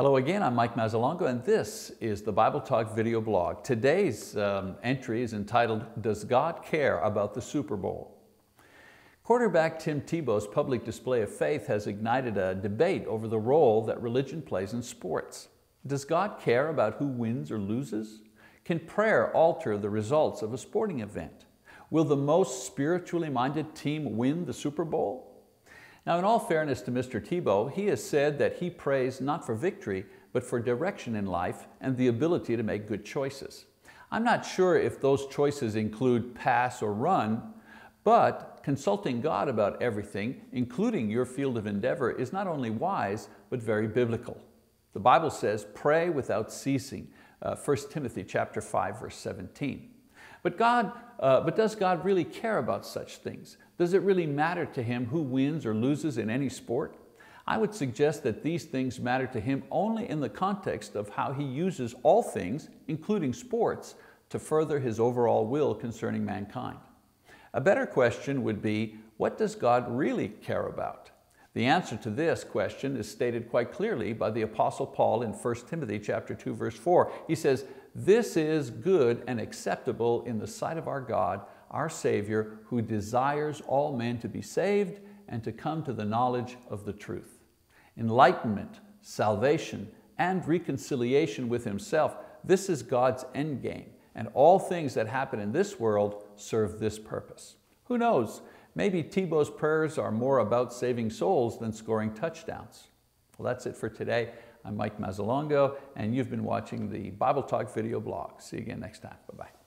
Hello again, I'm Mike Mazzalongo and this is the Bible Talk video blog. Today's um, entry is entitled, Does God Care About the Super Bowl? Quarterback Tim Tebow's public display of faith has ignited a debate over the role that religion plays in sports. Does God care about who wins or loses? Can prayer alter the results of a sporting event? Will the most spiritually minded team win the Super Bowl? Now in all fairness to Mr. Tebow, he has said that he prays not for victory, but for direction in life and the ability to make good choices. I'm not sure if those choices include pass or run, but consulting God about everything, including your field of endeavor, is not only wise, but very biblical. The Bible says, pray without ceasing, uh, 1 Timothy chapter 5, verse 17. But, God, uh, but does God really care about such things? Does it really matter to Him who wins or loses in any sport? I would suggest that these things matter to Him only in the context of how He uses all things, including sports, to further His overall will concerning mankind. A better question would be, what does God really care about? The answer to this question is stated quite clearly by the Apostle Paul in 1 Timothy chapter 2, verse 4. He says, this is good and acceptable in the sight of our God, our Savior, who desires all men to be saved and to come to the knowledge of the truth. Enlightenment, salvation, and reconciliation with Himself, this is God's end game, and all things that happen in this world serve this purpose. Who knows, maybe Tebow's prayers are more about saving souls than scoring touchdowns. Well, that's it for today. I'm Mike Mazzalongo, and you've been watching the Bible Talk video blog. See you again next time. Bye-bye.